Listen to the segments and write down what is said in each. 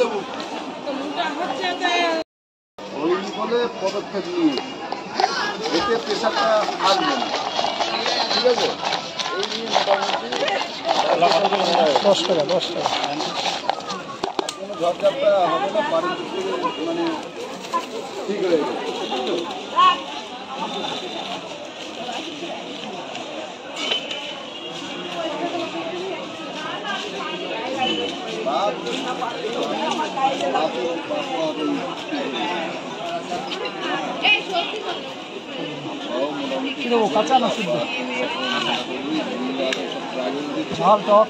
দেবো? ওই বলে পদক্ষেপ নিয়ে। এতে প্রেশারটা আসবে না। ঠিক আছে? এই নিয়ে মোটামুটি দশ টাকা দশ টাকা। কোনো ঝড়ঝাপটা হবে না বাড়ির মানে ঠিক হয়ে যাবে। বাপ বাপের বাপ হবে কি দেবো কাঁচা না শুদ্ধ ঝাল টক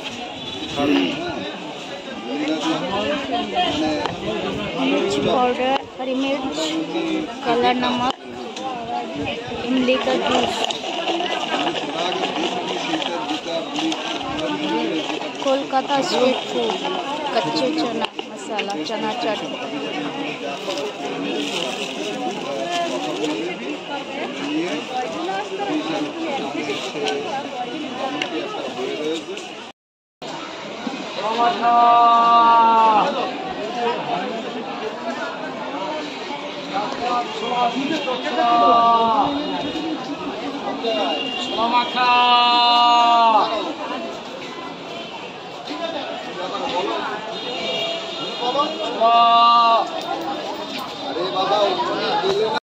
पाउडर हरी मिर्च काला नमक इमली का जूस कोलकाता स्ट्रीट फूड कच्चे चना मसाला चना चटनी 哇。